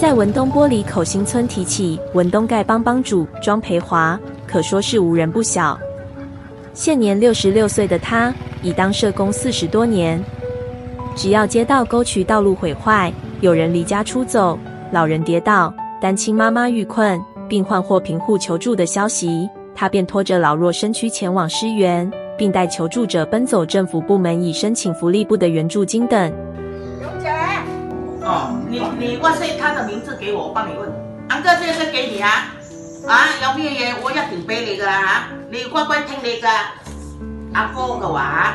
在文东玻璃口新村提起文东丐帮帮主庄培华，可说是无人不晓。现年六十六岁的他，已当社工四十多年。只要接到沟渠道路毁坏、有人离家出走、老人跌倒、单亲妈妈遇困、病患或贫户求助的消息，他便拖着老弱身躯前往支援，并带求助者奔走政府部门以申请福利部的援助金等。你你哇塞他的名字给我，我帮你问。安哥，这个给你啊，啊，有咩嘢我一定俾你噶啊，你乖乖听你个阿哥嘅话。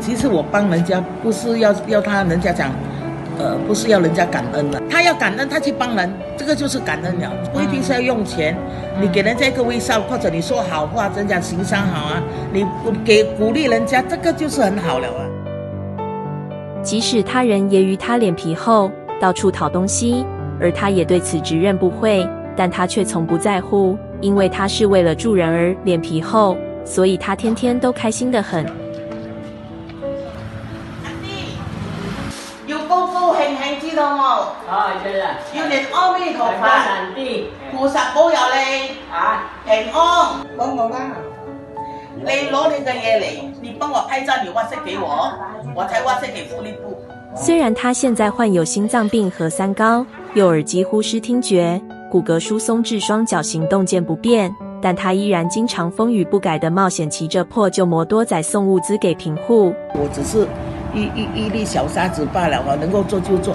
其实我帮人家不是要要他人家讲，呃，不是要人家感恩的，他要感恩，他去帮人，这个就是感恩了，不一定是要用钱，你给人家一个微笑，或者你说好话，人家情商好啊，你给鼓励人家，这个就是很好了啊。即使他人揶揄他脸皮厚，到处讨东西，而他也对此直认不讳，但他却从不在乎，因为他是为了助人而脸皮厚，所以他天天都开心的很。知道冇？哦，知啦。要念阿弥陀佛，菩萨保佑你啊，平安。帮我啦。你攞你嘅嘢嚟，你帮我拍照，你 WhatsApp 给我，我才 WhatsApp 给福利部。虽然他现在患有心脏病和三高，右耳几乎失听觉，骨骼疏松致双脚行动渐不便，但他依然经常风雨不改的冒险，骑着破旧摩托仔送物资给贫户。我只是。一一一粒小沙子罢了，我能够做就做。